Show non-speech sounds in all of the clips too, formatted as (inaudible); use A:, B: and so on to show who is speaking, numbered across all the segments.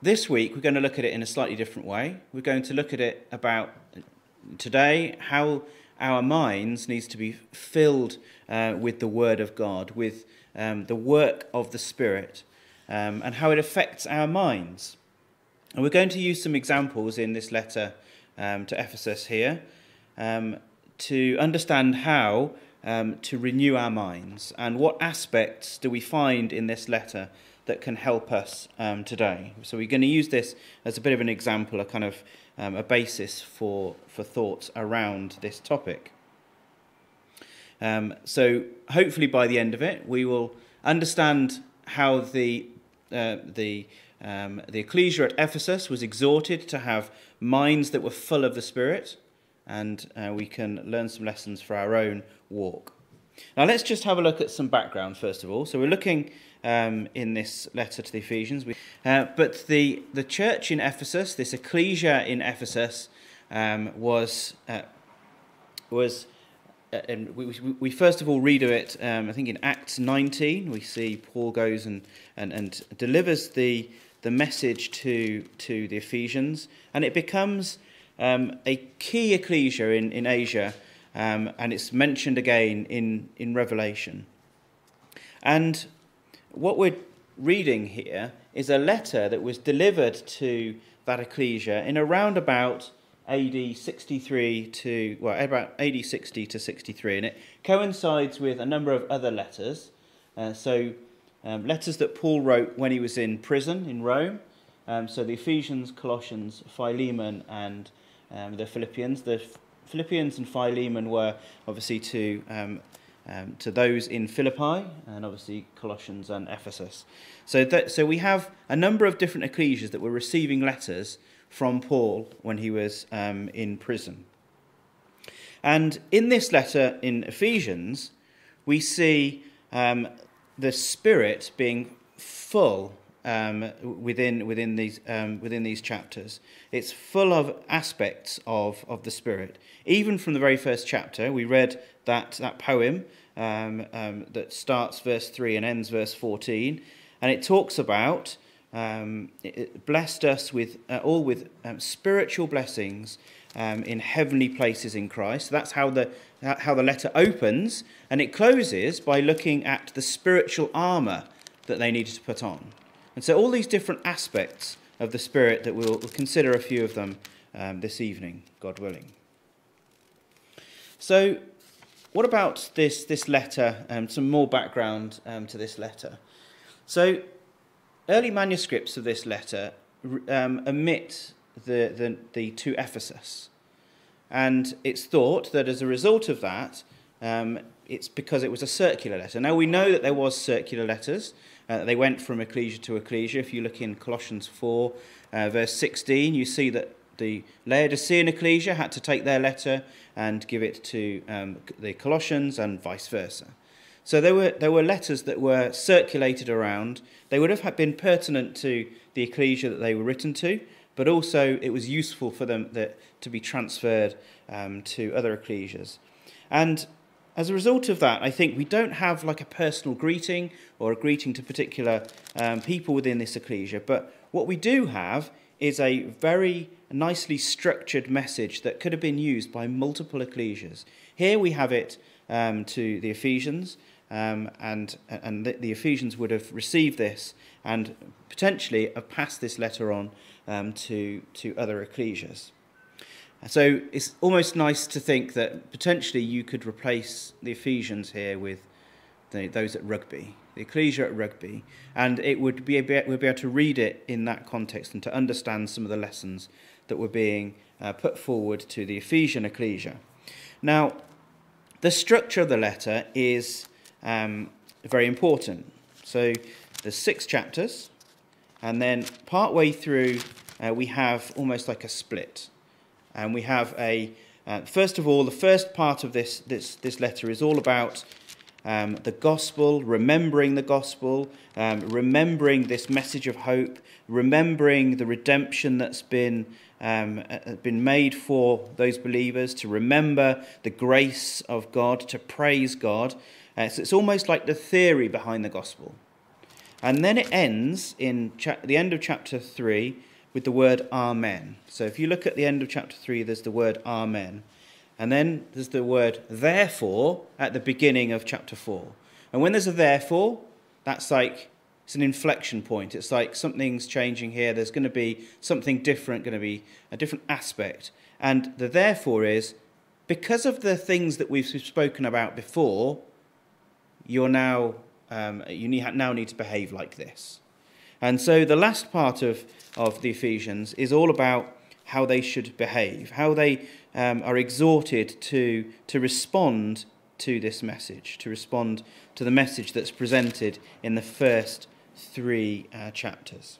A: this week, we're going to look at it in a slightly different way. We're going to look at it about today how our minds needs to be filled uh, with the Word of God, with um, the work of the Spirit, um, and how it affects our minds. And we're going to use some examples in this letter um, to Ephesus here um, to understand how um, to renew our minds and what aspects do we find in this letter that can help us um, today. So we're going to use this as a bit of an example, a kind of um, a basis for, for thoughts around this topic. Um, so hopefully by the end of it, we will understand how the uh, the um, the ecclesia at Ephesus was exhorted to have minds that were full of the Spirit, and uh, we can learn some lessons for our own walk. Now, let's just have a look at some background first of all. So, we're looking um, in this letter to the Ephesians, uh, but the, the church in Ephesus, this ecclesia in Ephesus, um, was, uh, was uh, and we, we, first of all read of it, um, I think in Acts 19, we see Paul goes and, and, and delivers the, the message to, to the Ephesians, and it becomes um, a key ecclesia in, in Asia, um, and it's mentioned again in, in Revelation. And what we're reading here is a letter that was delivered to that ecclesia in around about AD 63 to, well, about AD 60 to 63, and it coincides with a number of other letters. Uh, so, um, letters that Paul wrote when he was in prison in Rome. Um, so, the Ephesians, Colossians, Philemon, and um, the Philippians. The Philippians and Philemon were obviously to, um, to those in Philippi, and obviously Colossians and Ephesus. So, that, so we have a number of different ecclesias that were receiving letters from Paul when he was um, in prison. And in this letter in Ephesians, we see um, the Spirit being full um, within within these um, within these chapters. It's full of aspects of of the Spirit. Even from the very first chapter, we read that that poem um, um that starts verse three and ends verse fourteen, and it talks about um, it blessed us with uh, all with um, spiritual blessings in heavenly places in Christ. That's how the how the letter opens, and it closes by looking at the spiritual armor that they needed to put on. And so, all these different aspects of the Spirit that we'll, we'll consider a few of them um, this evening, God willing. So, what about this, this letter? Um, some more background um, to this letter. So, early manuscripts of this letter um, omit the, the, the to Ephesus. And it's thought that as a result of that, um, it's because it was a circular letter. Now we know that there was circular letters. Uh, they went from ecclesia to ecclesia. If you look in Colossians 4, uh, verse 16, you see that the Laodicean ecclesia had to take their letter and give it to um, the Colossians and vice versa. So there were, there were letters that were circulated around. They would have been pertinent to the ecclesia that they were written to, but also it was useful for them that, to be transferred um, to other ecclesias. And as a result of that, I think we don't have like a personal greeting or a greeting to particular um, people within this ecclesia, but what we do have is a very nicely structured message that could have been used by multiple ecclesias. Here we have it um, to the Ephesians, um, and, and the, the, Ephesians would have received this and potentially have passed this letter on um, to, to other ecclesias. So it's almost nice to think that potentially you could replace the Ephesians here with the, those at Rugby, the Ecclesia at Rugby, and it would be we'd be able to read it in that context and to understand some of the lessons that were being uh, put forward to the Ephesian Ecclesia. Now, the structure of the letter is um, very important. So there's six chapters, and then partway through uh, we have almost like a split. And we have a, uh, first of all, the first part of this, this, this letter is all about um, the gospel, remembering the gospel, um, remembering this message of hope, remembering the redemption that's been, um, uh, been made for those believers, to remember the grace of God, to praise God. Uh, so it's almost like the theory behind the gospel. And then it ends in the end of chapter 3 with the word Amen. So if you look at the end of chapter 3, there's the word Amen. And then there's the word therefore at the beginning of chapter 4. And when there's a therefore, that's like it's an inflection point. It's like something's changing here. There's going to be something different, going to be a different aspect. And the therefore is because of the things that we've spoken about before, you're now um, you now need to behave like this. And so the last part of, of the Ephesians is all about how they should behave, how they um, are exhorted to, to respond to this message, to respond to the message that's presented in the first three uh, chapters.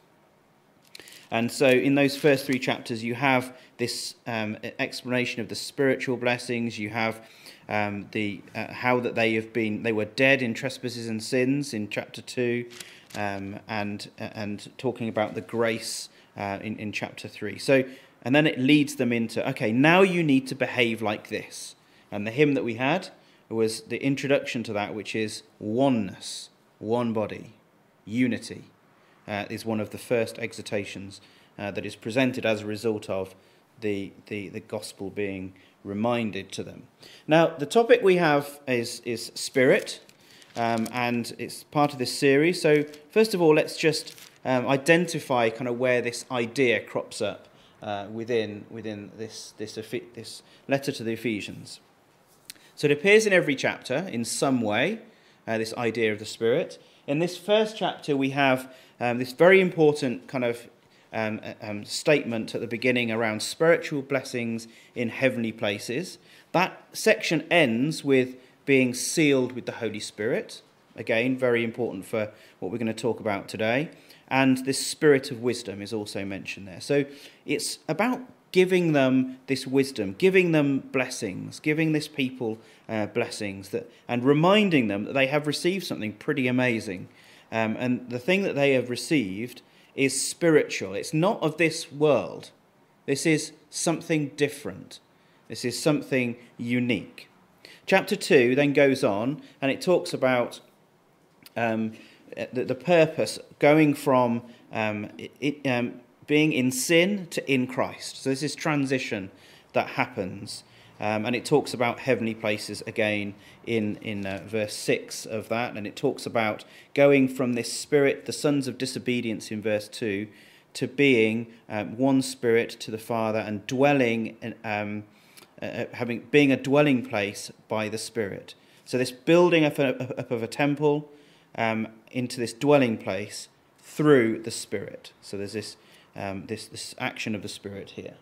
A: And so, in those first three chapters, you have this um, explanation of the spiritual blessings. You have um, the uh, how that they have been they were dead in trespasses and sins in chapter two, um, and and talking about the grace uh, in in chapter three. So and then it leads them into okay now you need to behave like this. And the hymn that we had was the introduction to that, which is oneness, one body, unity. Uh, is one of the first exhortations uh, that is presented as a result of the, the, the gospel being reminded to them. Now, the topic we have is, is spirit, um, and it's part of this series. So, first of all, let's just um, identify kind of where this idea crops up uh, within, within this, this, this letter to the Ephesians. So, it appears in every chapter in some way, uh, this idea of the Spirit. In this first chapter, we have um, this very important kind of um, um, statement at the beginning around spiritual blessings in heavenly places. That section ends with being sealed with the Holy Spirit. Again, very important for what we're going to talk about today. And this spirit of wisdom is also mentioned there. So it's about giving them this wisdom, giving them blessings, giving this people uh, blessings, that, and reminding them that they have received something pretty amazing. Um, and the thing that they have received is spiritual. It's not of this world. This is something different. This is something unique. Chapter 2 then goes on and it talks about um, the, the, purpose going from um, it, um, being in sin to in Christ. So, this is transition that happens. Um, and it talks about heavenly places again in, in uh, verse 6 of that. And it talks about going from this spirit, the sons of disobedience in verse 2, to being um, one spirit to the Father and dwelling, in, um, uh, uh, having, being a dwelling place by the Spirit. So, this building up, up of a temple um, into this dwelling place through the Spirit. So, there's this, um, this, this action of the Spirit here.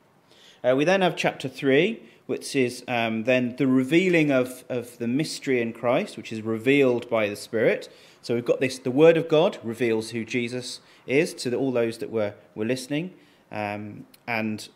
A: Uh, we then have chapter 3 which is um, then the revealing of, of the mystery in Christ, which is revealed by the Spirit. So we've got this the Word of God reveals who Jesus is to the, all those that were, were listening. Um, and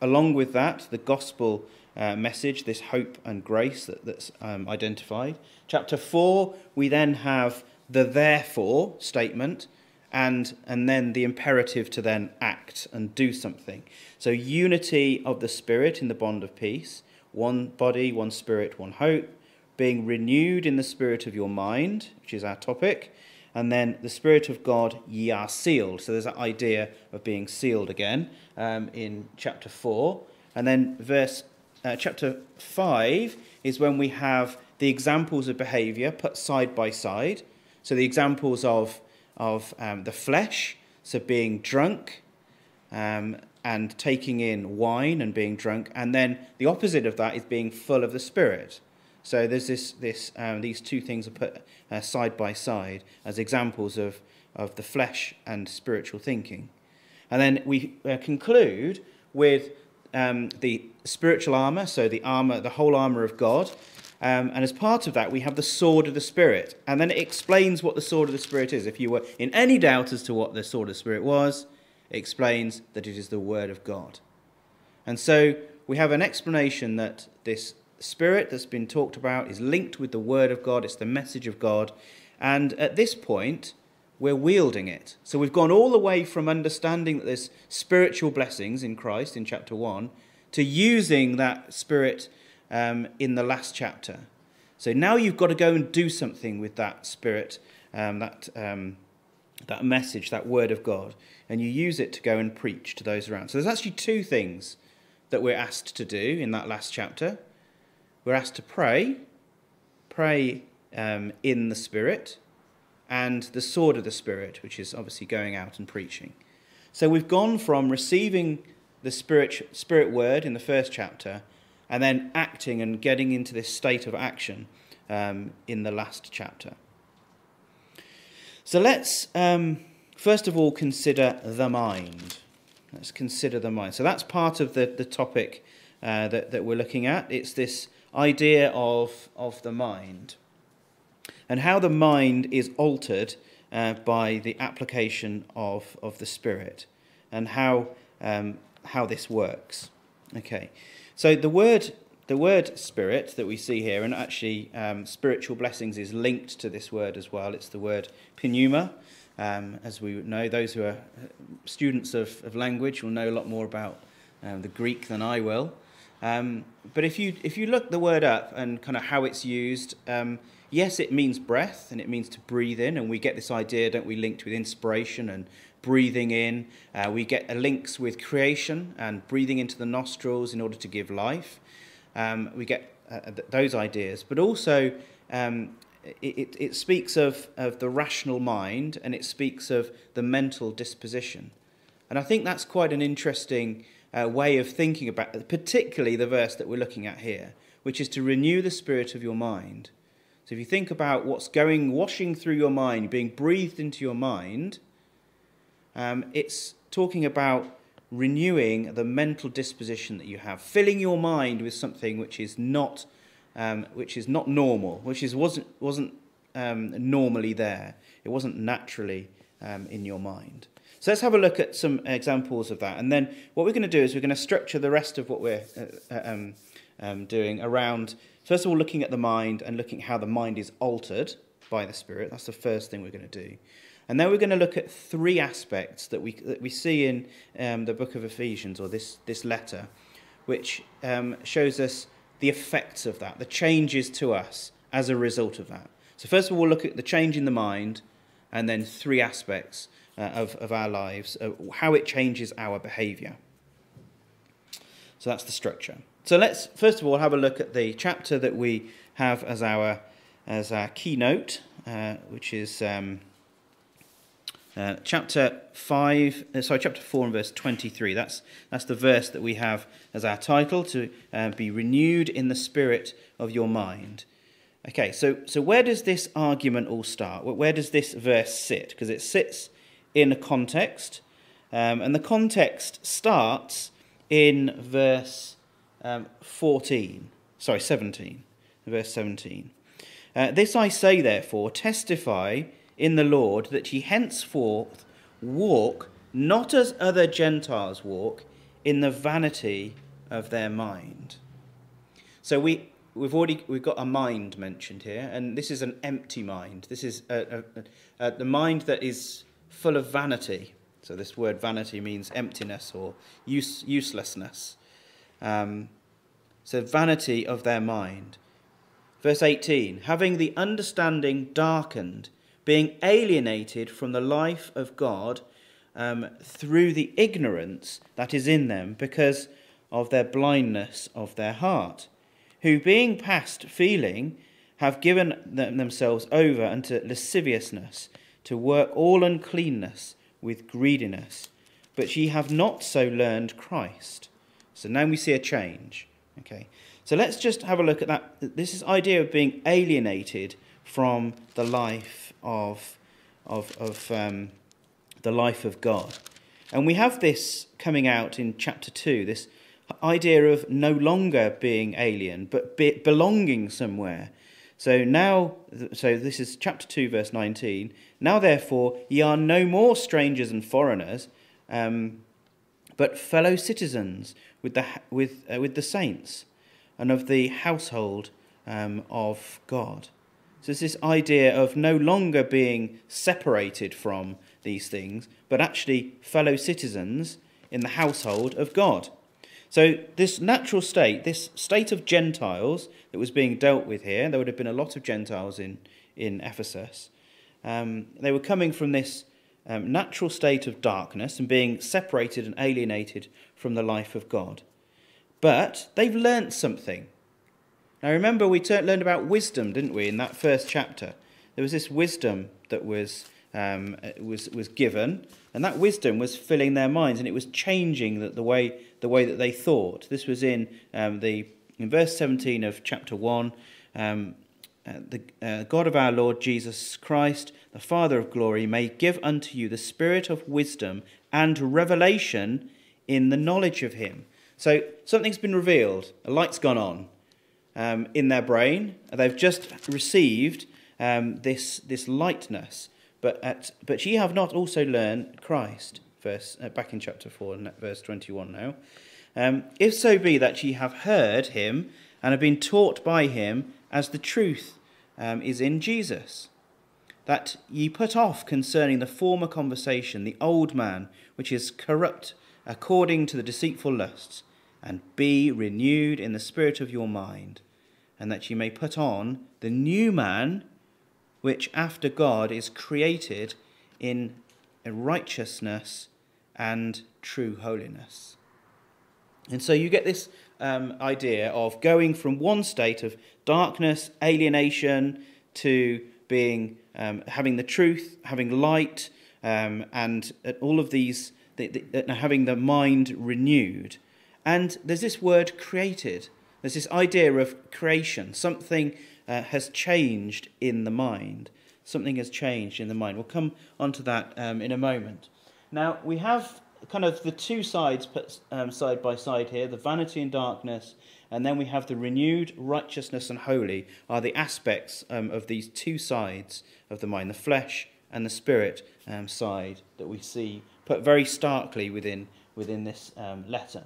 A: along with that, the gospel uh, message, this hope and grace that, that's um, identified. Chapter 4, we then have the therefore statement and, and then the imperative to then act and do something. So, unity of the Spirit in the bond of peace, one body, one spirit, one hope, being renewed in the spirit of your mind, which is our topic, and then the Spirit of God, ye are sealed. So, there's that idea of being sealed again um, in chapter 4. And then, verse uh, chapter 5 is when we have the examples of behavior put side by side. So, the examples of of um, the flesh, so being drunk um, and taking in wine and being drunk, and then the opposite of that is being full of the Spirit. So there's this, this um, these two things are put uh, side by side as examples of, of the flesh and spiritual thinking. And then we uh, conclude with um, the spiritual armor, so the armor, the whole armor of God, um, and as part of that, we have the sword of the Spirit. And then it explains what the sword of the Spirit is. If you were in any doubt as to what the sword of the Spirit was, it explains that it is the Word of God. And so we have an explanation that this Spirit that's been talked about is linked with the Word of God, it's the message of God. And at this point, we're wielding it. So we've gone all the way from understanding that there's spiritual blessings in Christ in chapter 1 to using that Spirit um, in the last chapter. So now you've got to go and do something with that spirit, um, that, um, that message, that word of God, and you use it to go and preach to those around. So there's actually two things that we're asked to do in that last chapter. We're asked to pray, pray um, in the Spirit, and the sword of the Spirit, which is obviously going out and preaching. So we've gone from receiving the Spirit, Spirit word in the first chapter and then acting and getting into this state of action um, in the last chapter. So let's um, first of all consider the mind. Let's consider the mind. So that's part of the, the topic uh, that, that we're looking at. It's this idea of, of the mind and how the mind is altered uh, by the application of, of the Spirit and how, um, how this works. Okay, so the word, the word spirit that we see here, and actually um, spiritual blessings is linked to this word as well. It's the word pneuma. Um, as we know, those who are students of, of language will know a lot more about um, the Greek than I will. Um, but if you, if you look the word up and kind of how it's used, um, yes, it means breath and it means to breathe in, and we get this idea, don't we, linked with inspiration and breathing in. Uh, we get links with creation and breathing into the nostrils in order to give life. Um, we get uh, th- those ideas, but also um, it, it, speaks of, of the rational mind and it speaks of the mental disposition. And I think that's quite an interesting uh, way of thinking about, particularly the verse that we're looking at here, which is to renew the spirit of your mind. So if you think about what's going, washing through your mind, being breathed into your mind, um, it's talking about renewing the mental disposition that you have, filling your mind with something which is not, um, which is not normal, which is wasn't wasn't um, normally there. It wasn't naturally um, in your mind. So let's have a look at some examples of that, and then what we're going to do is we're going to structure the rest of what we're uh, uh um, um, doing around First of all, looking at the mind and looking how the mind is altered by the Spirit. That's the first thing we're going to do. And then we're going to look at three aspects that we, that we see in um, the book of Ephesians, or this, this letter, which um, shows us the effects of that, the changes to us as a result of that. So, first of all, we'll look at the change in the mind, and then three aspects uh, of, of our lives, uh, how it changes our behavior. So, that's the structure. So let's first of all have a look at the chapter that we have as our as our keynote, uh, which is um, uh, chapter five. Uh, sorry, chapter four and verse twenty-three. That's that's the verse that we have as our title to uh, be renewed in the spirit of your mind. Okay, so so where does this argument all start? Where does this verse sit? Because it sits in a context, um, and the context starts in verse um, 14, sorry, 17, verse 17. Uh, this I say, therefore, testify in the Lord that ye henceforth walk not as other Gentiles walk in the vanity of their mind. So we, we've already we've got a mind mentioned here, and this is an empty mind. This is a, a, a, the mind that is full of vanity. So this word vanity means emptiness or use, uselessness. Um, so, vanity of their mind. Verse 18 having the understanding darkened, being alienated from the life of God um, through the ignorance that is in them because of their blindness of their heart, who being past feeling have given themselves over unto lasciviousness, to work all uncleanness with greediness. But ye have not so learned Christ. So now we see a change. Okay, so let's just have a look at that. This is idea of being alienated from the life of, of, of um, the life of God. And we have this coming out in chapter 2, this idea of no longer being alien, but be belonging somewhere. So now, so this is chapter 2, verse 19. Now, therefore, ye are no more strangers and foreigners, um, but fellow citizens with the, with, uh, with the saints and of the household um, of God. So it's this idea of no longer being separated from these things, but actually fellow citizens in the household of God. So, this natural state, this state of Gentiles that was being dealt with here, there would have been a lot of Gentiles in, in Ephesus, um, they were coming from this um, natural state of darkness and being separated and alienated from the life of God. But they've learnt something. Now, remember, we learned about wisdom, didn't we, in that first chapter? There was this wisdom that was, um, was, was given, and that wisdom was filling their minds, and it was changing the, the, way, the way that they thought. This was in, um, the, in verse 17 of chapter 1. Um, uh, the uh, God of our Lord Jesus Christ, the Father of glory, may give unto you the spirit of wisdom and revelation in the knowledge of him. So something's been revealed, a light's gone on um, in their brain. They've just received um, this, this lightness. But, at, but ye have not also learned Christ, verse, uh, back in chapter 4, verse 21 now. Um, if so be that ye have heard him and have been taught by him as the truth um, is in Jesus. That ye put off concerning the former conversation the old man, which is corrupt according to the deceitful lusts, and be renewed in the spirit of your mind, and that ye may put on the new man, which after God is created in righteousness and true holiness. And so you get this um, idea of going from one state of darkness, alienation, to being um, having the truth, having light, um, and all of these, the, the, having the mind renewed. And there's this word created. There's this idea of creation. Something uh, has changed in the mind. Something has changed in the mind. We'll come onto that um, in a moment. Now, we have kind of the two sides put um, side by side here the vanity and darkness, and then we have the renewed righteousness and holy are the aspects um, of these two sides of the mind, the flesh and the spirit um, side that we see put very starkly within, within this um, letter.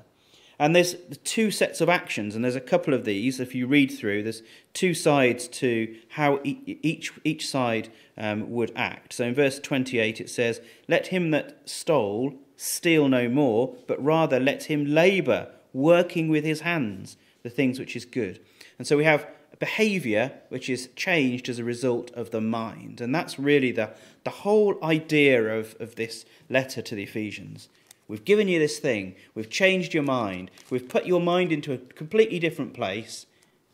A: And there's two sets of actions, and there's a couple of these. If you read through, there's two sides to how each, each side um, would act. So in verse 28, it says, Let him that stole steal no more, but rather let him labour, working with his hands the things which is good. And so we have behavior which is changed as a result of the mind. And that's really the, the whole idea of, of this letter to the Ephesians. We've given you this thing, we've changed your mind, we've put your mind into a completely different place.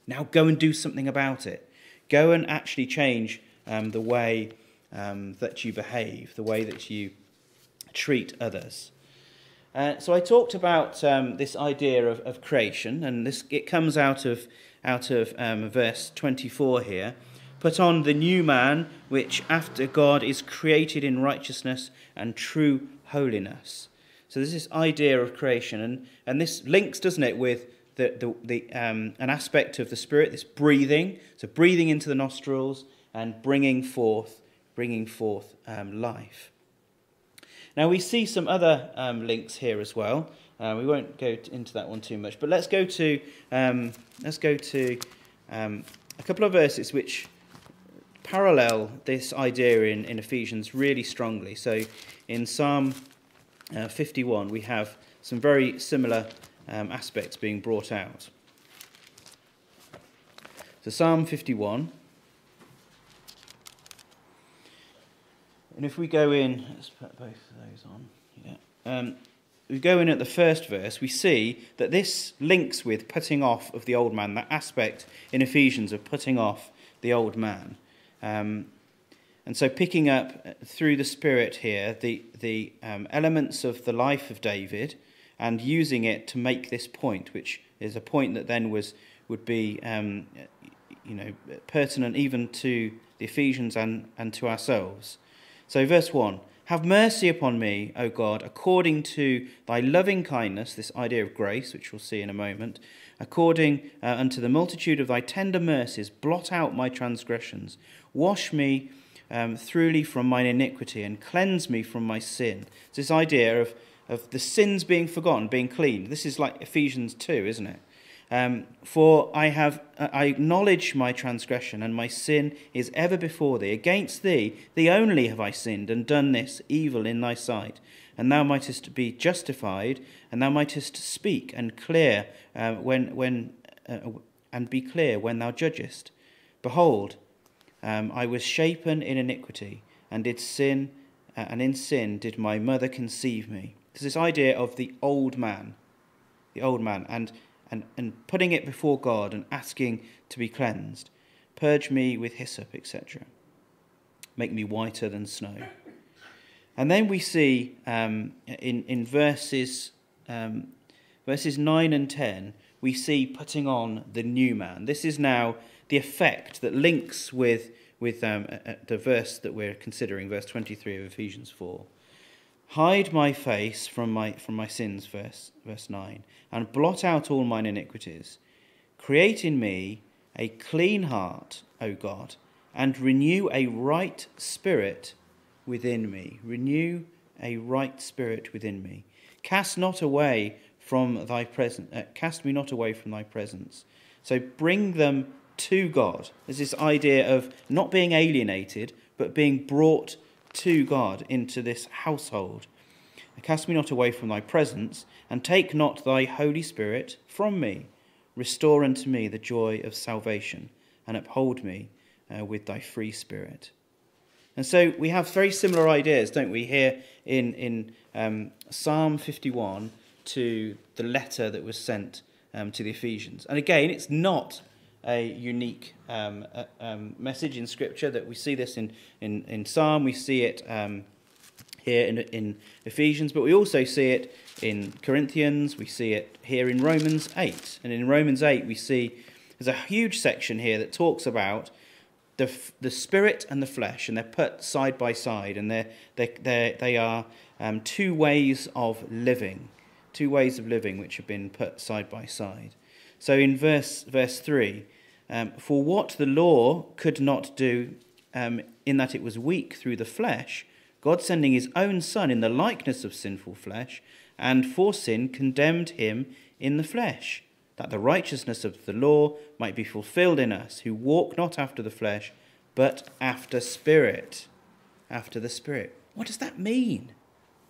A: Now go and do something about it. Go and actually change um, the way um, that you behave, the way that you treat others. Uh, so I talked about um, this idea of, of, creation, and this it comes out of out of um, verse 24 here. Put on the new man, which after God is created in righteousness and true holiness. So there's this idea of creation, and, and this links, doesn't it, with the, the, the um, an aspect of the Spirit, this breathing. So breathing into the nostrils and bringing forth, bringing forth um, life. Now we see some other um, links here as well. Uh, we won't go into that one too much, but let's go to um, let's go to um, a couple of verses which parallel this idea in, in Ephesians really strongly. So in Psalm uh, 51, we have some very similar um, aspects being brought out. So Psalm 51. And if we go in, let's put both of those on. Yeah. Um, we go in at the first verse, we see that this links with putting off of the old man, that aspect in Ephesians of putting off the old man. Um, and so, picking up through the Spirit here the, the um, elements of the life of David and using it to make this point, which is a point that then was would be um, you know, pertinent even to the Ephesians and, and to ourselves. So, verse 1 Have mercy upon me, O God, according to thy loving kindness, this idea of grace, which we'll see in a moment, according uh, unto the multitude of thy tender mercies, blot out my transgressions. Wash me um, throughly from mine iniquity and cleanse me from my sin. It's this idea of, of the sins being forgotten, being cleaned. This is like Ephesians 2, isn't it? Um, for I have I acknowledge my transgression, and my sin is ever before thee. Against thee, thee only have I sinned, and done this evil in thy sight. And thou mightest be justified, and thou mightest speak and clear uh, when when uh, and be clear when thou judgest. Behold, um, I was shapen in iniquity, and did sin and in sin did my mother conceive me. There's this idea of the old man, the old man, and, and, and putting it before God and asking to be cleansed. Purge me with hyssop, etc. Make me whiter than snow. And then we see um, in, in verses, um, verses 9 and 10, we see putting on the new man. This is now the effect that links with, with um, the verse that we're considering, verse 23 of Ephesians 4. Hide my face from my, from my sins, verse, verse 9, and blot out all mine iniquities. Create in me a clean heart, O God, and renew a right spirit within me. Renew a right spirit within me. Cast not away from thy presence. Uh, cast me not away from thy presence. So bring them to God. There's this idea of not being alienated, but being brought to God into this household. Cast me not away from thy presence, and take not thy Holy Spirit from me. Restore unto me the joy of salvation, and uphold me uh, with thy free spirit. And so we have very similar ideas, don't we, here in, in um, Psalm 51 to the letter that was sent um, to the Ephesians. And again, it's not a unique um, um, message in Scripture that we see this in, in, in Psalm, we see it um, here in, in Ephesians, but we also see it in Corinthians, we see it here in Romans 8. And in Romans 8, we see there's a huge section here that talks about the, the spirit and the flesh, and they're put side by side, and they're, they they they are um, two ways of living, two ways of living which have been put side by side. So in verse, verse 3, um, for what the law could not do, um, in that it was weak through the flesh, God sending his own Son in the likeness of sinful flesh, and for sin condemned him in the flesh that the righteousness of the law might be fulfilled in us, who walk not after the flesh, but after spirit. After the spirit. What does that mean?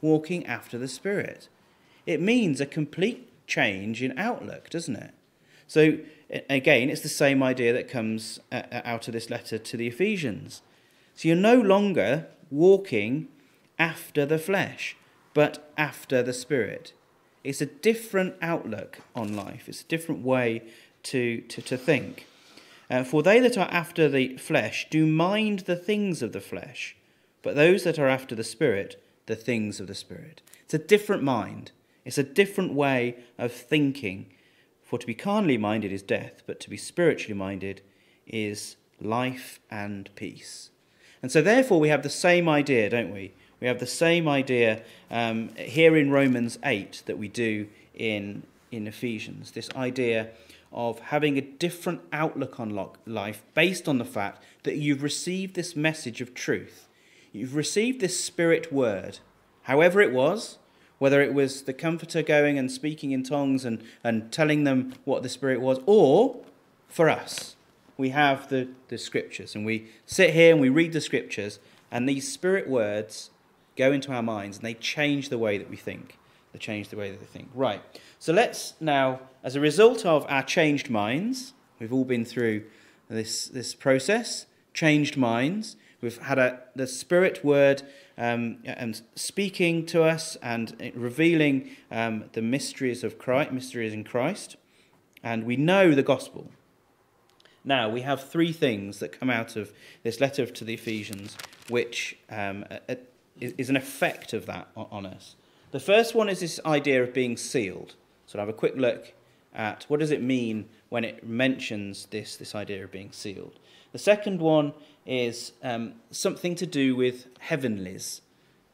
A: Walking after the spirit. It means a complete change in outlook, doesn't it? So, again, it's the same idea that comes uh, uh, out of this letter to the Ephesians. So, you're no longer walking after the flesh, but after the spirit. It's a different outlook on life, it's a different way to, to, to think. Uh, For they that are after the flesh do mind the things of the flesh, but those that are after the Spirit, the things of the Spirit. It's a different mind, it's a different way of thinking. For to be carnally minded is death, but to be spiritually minded is life and peace. And so, therefore, we have the same idea, don't we? We have the same idea um, here in Romans 8 that we do in, in Ephesians. This idea of having a different outlook on life based on the fact that you've received this message of truth. You've received this spirit word, however it was, whether it was the comforter going and speaking in tongues and, and telling them what the spirit was, or for us, we have the, the scriptures and we sit here and we read the scriptures, and these spirit words go into our minds and they change the way that we think. They change the way that they think. Right. So let's now, as a result of our changed minds, we've all been through this, this process, changed minds. We've had a, the Spirit word um, and speaking to us and revealing um, the mysteries of Christ, mysteries in Christ, and we know the gospel. Now we have three things that come out of this letter to the Ephesians, which um, is an effect of that on us. The first one is this idea of being sealed. So I'll have a quick look at what does it mean when it mentions this, this idea of being sealed. The second one is um, something to do with heavenlies,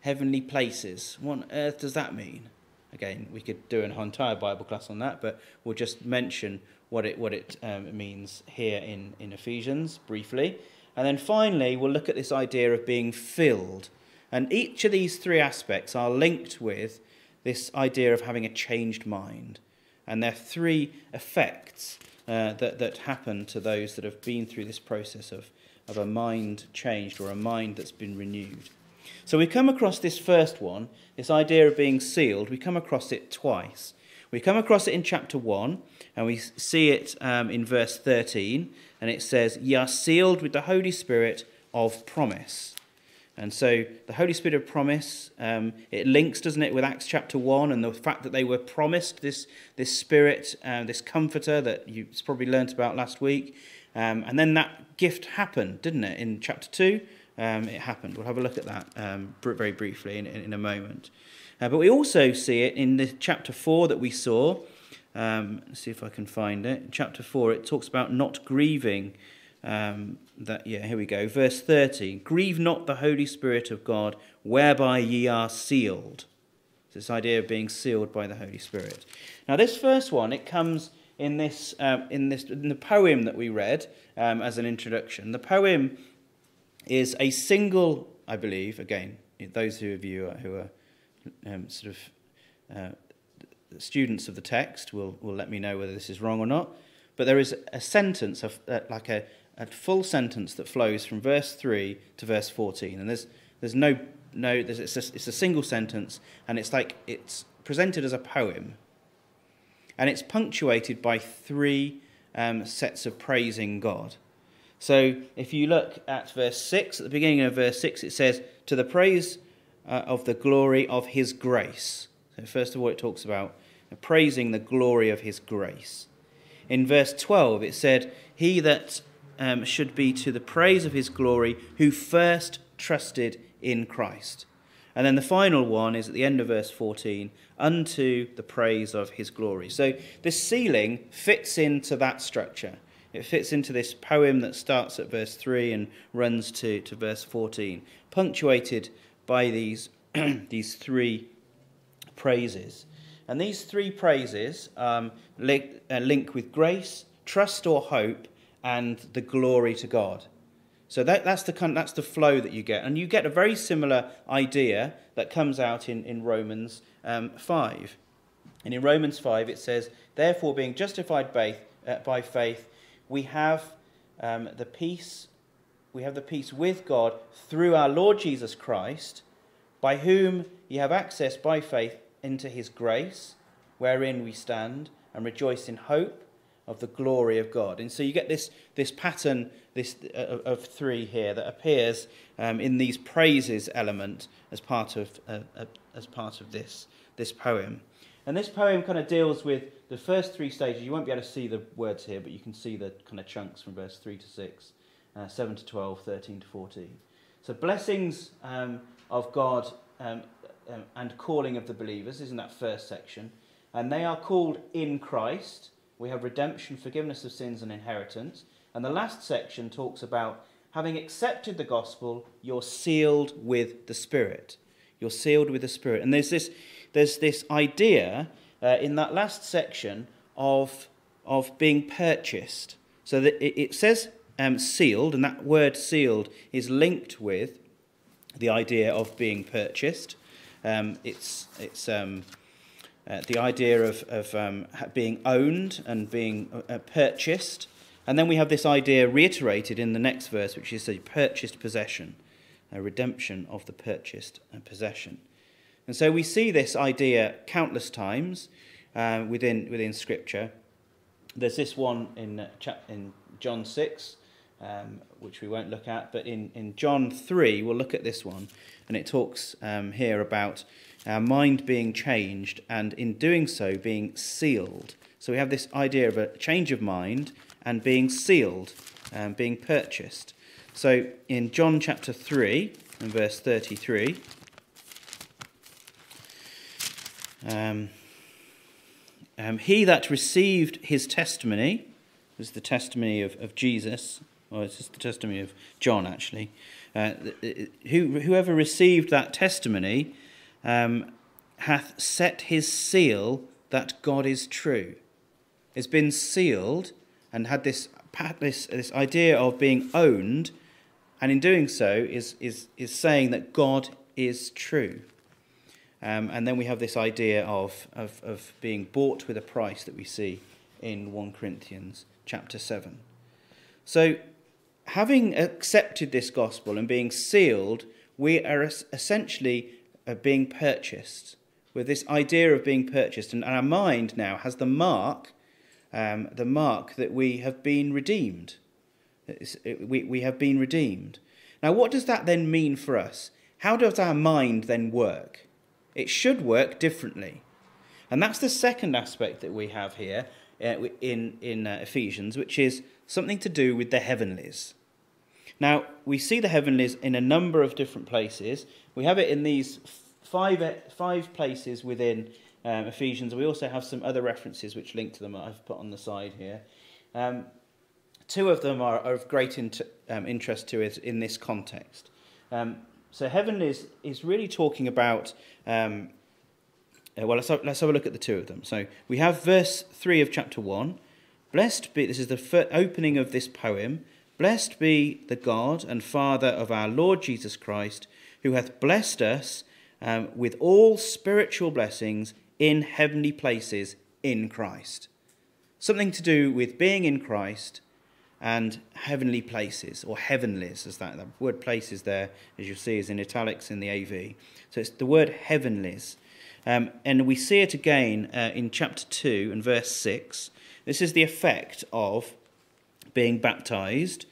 A: heavenly places. What on earth does that mean? Again, we could do an entire Bible class on that, but we'll just mention what it, what it um, means here in, in Ephesians briefly. And then finally, we'll look at this idea of being filled. And each of these three aspects are linked with this idea of having a changed mind. And there are three effects uh, that, that happen to those that have been through this process of, of a mind changed or a mind that's been renewed. So we come across this first one, this idea of being sealed, we come across it twice. We come across it in chapter 1, and we see it um, in verse 13, and it says, Ye are sealed with the Holy Spirit of promise. And so the Holy Spirit of promise, um, it links, doesn't it, with Acts chapter 1 and the fact that they were promised this, this Spirit, uh, this Comforter that you probably learnt about last week. Um, and then that gift happened, didn't it? In chapter 2, um, it happened. We'll have a look at that um, very briefly in, in a moment. Uh, but we also see it in the chapter 4 that we saw. Um, let's see if I can find it. In chapter 4, it talks about not grieving um, that yeah, here we go. Verse 30. Grieve not the Holy Spirit of God, whereby ye are sealed. This idea of being sealed by the Holy Spirit. Now, this first one, it comes in this um, in this in the poem that we read um, as an introduction. The poem is a single, I believe. Again, those of you who are um, sort of uh, students of the text will will let me know whether this is wrong or not. But there is a sentence of uh, like a a full sentence that flows from verse 3 to verse 14. And there's, there's no, no there's, it's, a, it's a single sentence, and it's like it's presented as a poem. And it's punctuated by three um, sets of praising God. So if you look at verse 6, at the beginning of verse 6, it says, To the praise uh, of the glory of his grace. So, first of all, it talks about praising the glory of his grace. In verse 12, it said, He that um, should be to the praise of his glory who first trusted in Christ. And then the final one is at the end of verse 14, unto the praise of his glory. So this sealing fits into that structure. It fits into this poem that starts at verse 3 and runs to, to verse 14, punctuated by these, (clears throat) these three praises. And these three praises um, link, uh, link with grace, trust or hope, and the glory to God. So that, that's, the, that's the flow that you get. And you get a very similar idea that comes out in, in Romans um, 5. And in Romans 5, it says, Therefore, being justified by, uh, by faith, we have um, the peace. We have the peace with God through our Lord Jesus Christ, by whom ye have access by faith into his grace, wherein we stand and rejoice in hope of the glory of God. And so you get this, this pattern this, uh, of three here that appears um, in these praises element as part of, uh, uh, as part of this, this poem. And this poem kind of deals with the first three stages. You won't be able to see the words here, but you can see the kind of chunks from verse 3 to 6, uh, 7 to 12, 13 to 14. So, blessings um, of God um, um, and calling of the believers is in that first section. And they are called in Christ we have redemption, forgiveness of sins, and inheritance. And the last section talks about having accepted the gospel, you're sealed with the Spirit. You're sealed with the Spirit. And there's this, there's this idea uh, in that last section of, of being purchased. So that it, it says um, sealed, and that word sealed is linked with the idea of being purchased. Um, it's it's um, uh, the idea of, of um, being owned and being uh, uh, purchased. And then we have this idea reiterated in the next verse, which is a purchased possession, a redemption of the purchased uh, possession. And so we see this idea countless times uh, within, within Scripture. There's this one in, uh, in John 6, um, which we won't look at, but in, in John 3, we'll look at this one. And it talks um, here about our mind being changed, and in doing so, being sealed. So we have this idea of a change of mind and being sealed, um, being purchased. So in John chapter 3 and verse 33, um, um, he that received his testimony, was the testimony of, of Jesus, or it's just the testimony of John actually, uh, who, whoever received that testimony um, hath set his seal that God is true. It's been sealed and had this, this, this idea of being owned, and in doing so is, is, is saying that God is true. Um, and then we have this idea of, of, of being bought with a price that we see in 1 Corinthians chapter 7. So, having accepted this gospel and being sealed, we are essentially of being purchased, with this idea of being purchased. And our mind now has the mark, um, the mark that we have been redeemed. We, we have been redeemed. Now, what does that then mean for us? How does our mind then work? It should work differently. And that's the second aspect that we have here uh, in, in uh, Ephesians, which is something to do with the heavenlies. Now, we see the heavenlies in a number of different places. We have it in these five, five places within um, Ephesians. We also have some other references which link to them I've put on the side here. Um, two of them are, of great um, interest to us in this context. Um, so, heaven is, is really talking about. Um, uh, well, let's have, let's have a look at the two of them. So, we have verse 3 of chapter 1. Blessed be, this is the opening of this poem. Blessed be the God and Father of our Lord Jesus Christ, who hath blessed us um, with all spiritual blessings in heavenly places in Christ. Something to do with being in Christ and heavenly places, or heavenlies, as that the word places there, as you'll see, is in italics in the AV. So it's the word heavenlies. Um, and we see it again uh, in chapter 2 and verse 6. This is the effect of being baptized,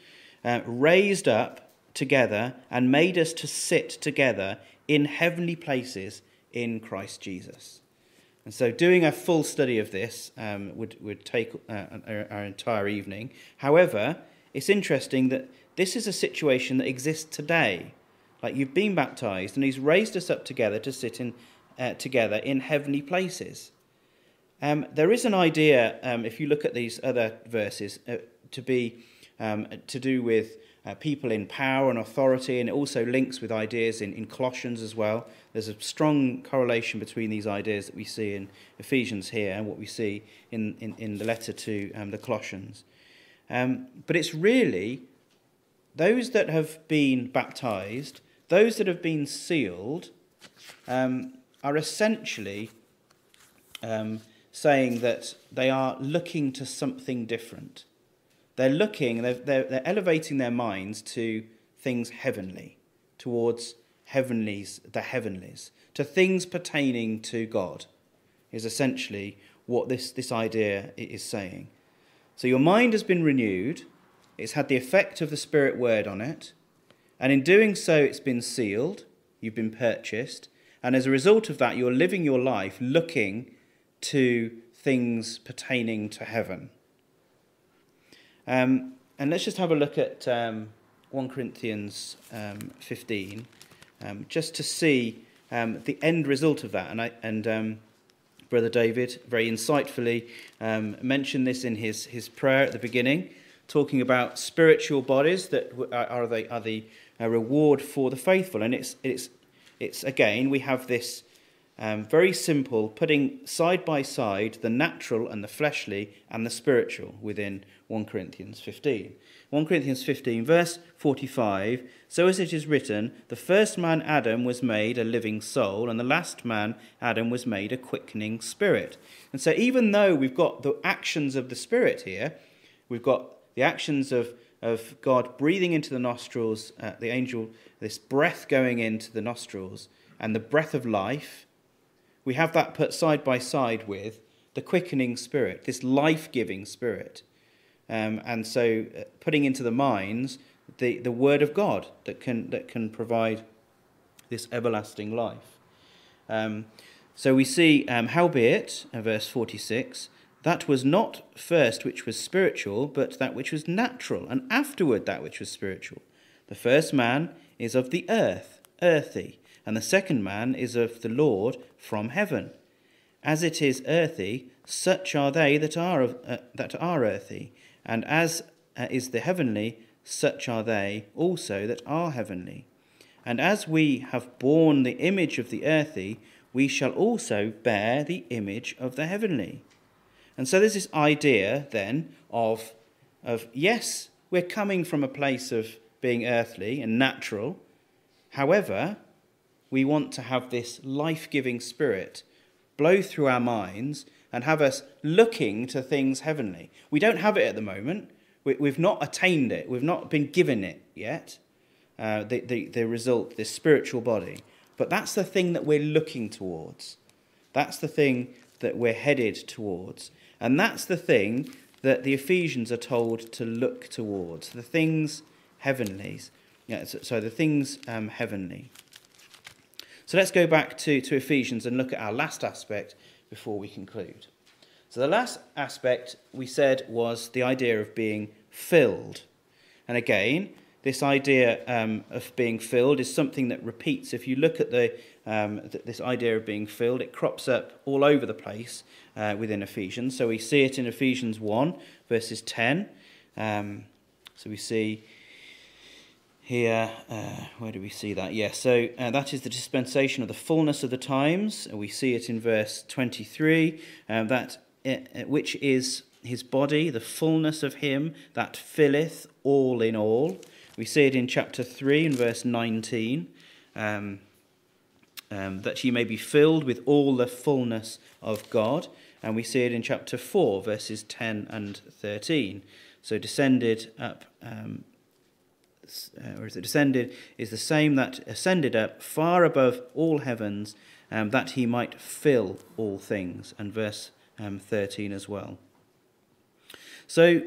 A: uh, raised up together, and made us to sit together in heavenly places in Christ Jesus. And so, doing a full study of this um, would, would take uh, our, our entire evening. However, it's interesting that this is a situation that exists today. Like you've been baptized, and He's raised us up together to sit in, uh, together in heavenly places. Um, there is an idea, um, if you look at these other verses, uh, to be um, to do with uh, people in power and authority, and it also links with ideas in, in Colossians as well. There's a strong correlation between these ideas that we see in Ephesians here and what we see in, in, in the letter to um, the Colossians. Um, but it's really those that have been baptized, those that have been sealed, um, are essentially um, saying that they are looking to something different. They're looking, they're, they're, they're elevating their minds to things heavenly, towards heavenlies, the heavenlies, to things pertaining to God, is essentially what this, this idea is saying. So your mind has been renewed, it's had the effect of the Spirit word on it, and in doing so, it's been sealed, you've been purchased, and as a result of that, you're living your life looking to things pertaining to heaven. Um, and let's just have a look at um, 1 Corinthians um, 15, um, just to see um, the end result of that. And, I, and Brother David very insightfully mentioned this in his, his prayer at the beginning, talking about spiritual bodies that are, the, are the reward for the faithful. And it's, it's, it's again, we have this um, very simple, putting side by side the natural and the fleshly and the spiritual within 1 Corinthians 15. 1 Corinthians 15, verse 45 So as it is written, the first man Adam was made a living soul, and the last man Adam was made a quickening spirit. And so, even though we've got the actions of the Spirit here, we've got the actions of, of God breathing into the nostrils, uh, the angel, this breath going into the nostrils, and the breath of life we have that put side by side with the quickening spirit, this life giving spirit. Um, and so uh, putting into the minds the, the word of God that can, that can provide this everlasting life. Um, so we see, um, howbeit, uh, verse 46, that was not first which was spiritual, but that which was natural, and afterward that which was spiritual. The first man is of the earth, earthy and the second man is of the Lord from heaven. As it is earthy, such are they that are, of, uh, that are earthy, and as uh, is the heavenly, such are they also that are heavenly. And as we have borne the image of the earthy, we shall also bear the image of the heavenly. And so there's this idea then of, of yes, we're coming from a place of being earthly and natural. However, we want to have this life giving spirit blow through our minds and have us looking to things heavenly. We don't have it at the moment. We, have not attained it. We've not been given it yet, uh, the, the, the result, this spiritual body. But that's the thing that we're looking towards. That's the thing that we're headed towards. And that's the thing that the Ephesians are told to look towards the things heavenlies. Yeah, so, so the things um, heavenly. So let's go back to, to Ephesians and look at our last aspect before we conclude. So the last aspect we said was the idea of being filled. And again, this idea um, of being filled is something that repeats. If you look at the, um, th- this idea of being filled, it crops up all over the place uh, within Ephesians. So we see it in Ephesians 1, verses 10. Um, so we see here, uh, where do we see that? Yes, yeah, so uh, that is the dispensation of the fullness of the times. We see it in verse 23, uh, that uh, which is his body, the fullness of him that filleth all in all. We see it in chapter 3 and verse 19. Um, um, that ye may be filled with all the fullness of God. And we see it in chapter 4, verses 10 and 13. So descended up, um, uh, or is it descended, is the same that ascended up far above all heavens, um, that he might fill all things. And verse um, 13 as well. So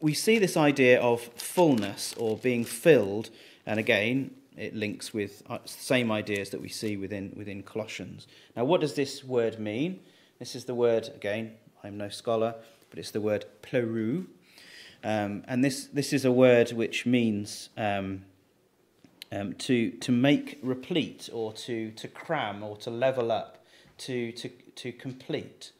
A: we see this idea of fullness or being filled, and again, it links with the uh, same ideas that we see within, within Colossians. Now, what does this word mean? This is the word, again, I'm no scholar, but it's the word pleroo. Um, and this, this is a word which means um, um, to, to make replete or to, to cram or to level up, to, to, to complete.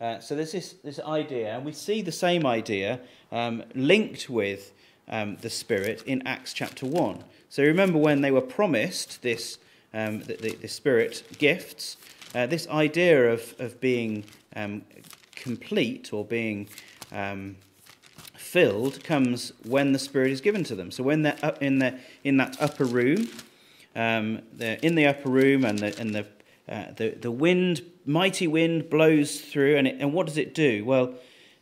A: Uh, so there's this, this idea, and we see the same idea um, linked with um, the Spirit in Acts chapter 1. So remember when they were promised this, um, the, the, the, Spirit gifts, uh, this idea of, of being complete or being filled comes when the Spirit is given to them. So when they're up in, the, in that upper room, um, they're in the upper room and the, and the uh, the, the wind, mighty wind, blows through, and, it, and what does it do? Well,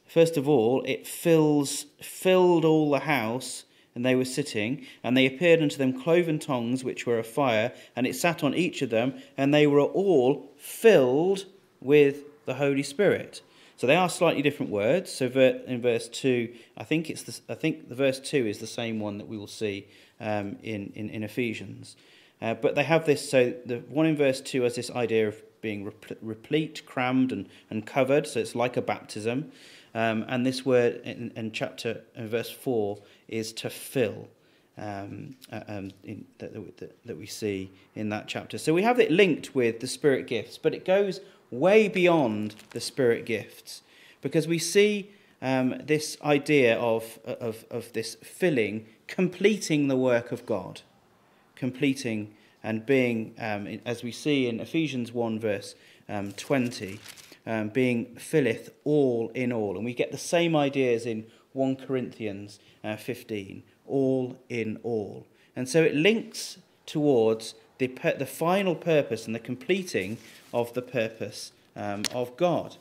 A: first of all, it fills, filled all the house, and they were sitting, and they appeared unto them cloven tongues, which were a fire, and it sat on each of them, and they were all filled with the Holy Spirit. So they are slightly different words. So in verse two, I think it's the, I think the verse two is the same one that we will see um, in, in, in Ephesians. Uh, but they have this, so the one in verse 2 has this idea of being replete, crammed, and, and covered, so it's like a baptism. Um, and this word in, in chapter, in verse 4, is to fill. Um, uh, um, in, that, that, that we see in that chapter. So we have it linked with the spirit gifts, but it goes way beyond the spirit gifts because we see um, this idea of, of, of this filling completing the work of God completing and being, um, as we see in Ephesians 1, verse um, 20, um, being filleth all in all. And we get the same ideas in 1 Corinthians uh, 15, all in all. And so it links towards the, the final purpose and the completing of the purpose um, of God.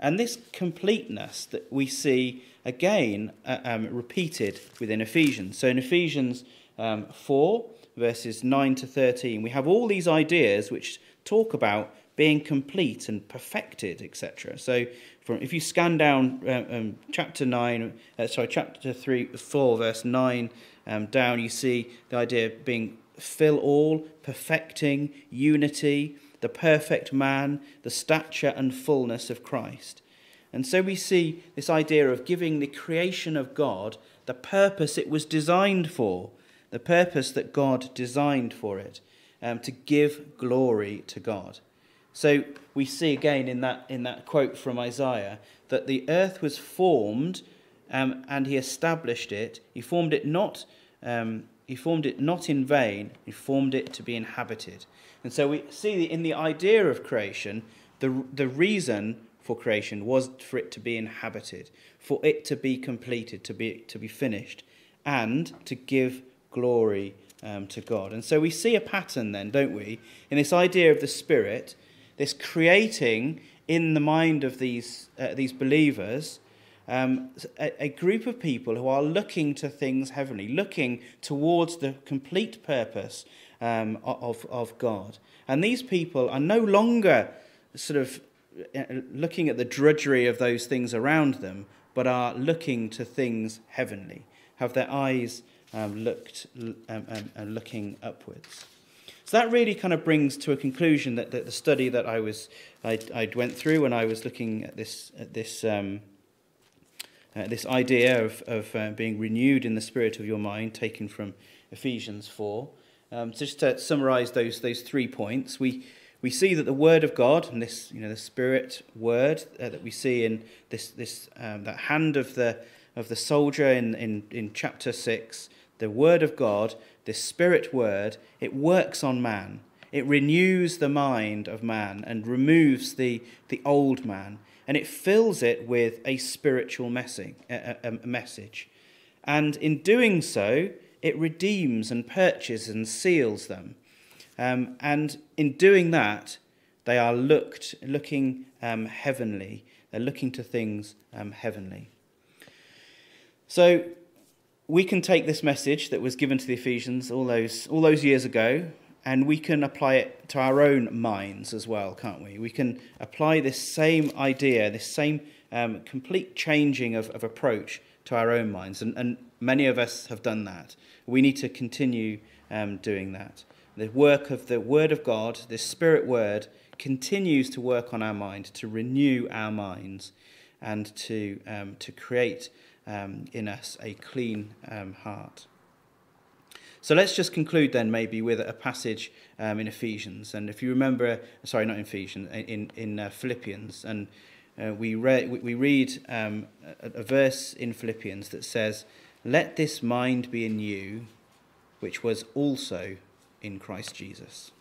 A: And this completeness that we see again uh, um, repeated within Ephesians. So in Ephesians um, 4, verses 9 to 13, we have all these ideas which talk about being complete and perfected, etc. So, from, if you scan down um, um, chapter 9, uh, sorry, chapter 3, 4, verse 9 um, down, you see the idea of being fill all, perfecting, unity, the perfect man, the stature and fullness of Christ. And so we see this idea of giving the creation of God the purpose it was designed for the purpose that God designed for it, um, to give glory to God. So we see again in that, in that quote from Isaiah that the earth was formed um, and he established it. He formed it not. Um, he formed it not in vain. He formed it to be inhabited. And so we see in the idea of creation, the, the reason for creation was for it to be inhabited, for it to be completed, to be, to be finished, and to give glory um, to God. And so we see a pattern then, don't we, in this idea of the Spirit, this creating in the mind of these, uh, these believers. Um, a, a, group of people who are looking to things heavenly, looking towards the complete purpose um, of, of God. And these people are no longer sort of uh, looking at the drudgery of those things around them, but are looking to things heavenly, have their eyes um, looked um, um, and looking upwards. So that really kind of brings to a conclusion that, that the study that I was I, I went through when I was looking at this at this um, uh, this idea of, of uh, being renewed in the spirit of your mind, taken from Ephesians 4. Um, just to summarize those, those three points, we, we see that the Word of God, and this, you know, the Spirit Word uh, that we see in this, this um, that hand of the, of the soldier in, in, in chapter 6, the Word of God, this Spirit Word, it works on man. It renews the mind of man and removes the, the old man and it fills it with a spiritual message. And in doing so, it redeems and purchases and seals them. Um, and in doing that, they are looked, looking um, heavenly. They're looking to things um, heavenly. So we can take this message that was given to the Ephesians all those, all those years ago, and we can apply it to our own minds as well, can't we? We can apply this same idea, this same um, complete changing of, of approach to our own minds, and, and many of us have done that. We need to continue um, doing that. The work of the Word of God, this Spirit Word, continues to work on our mind, to renew our minds, and to, um, to create um, in us a clean um, heart. So let's just conclude then, maybe with a passage um, in Ephesians. And if you remember, sorry, not in Ephesians, in in uh, Philippians, and uh, we read we read um, a, a verse in Philippians that says, "Let this mind be in you, which was also in Christ Jesus."